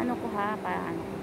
paano ko ha, paano ko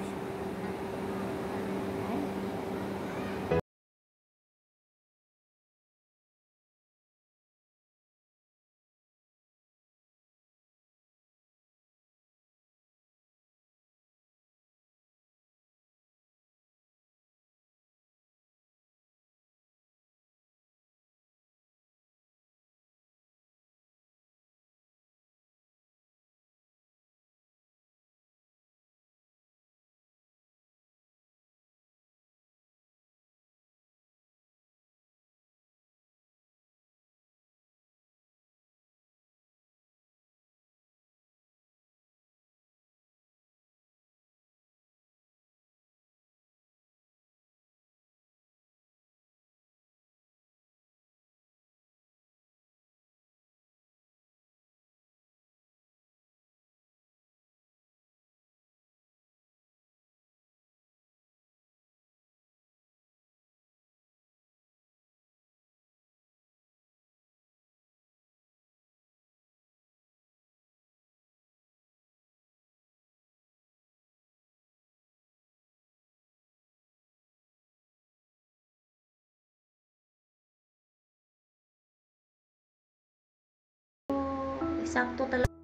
exacto te lo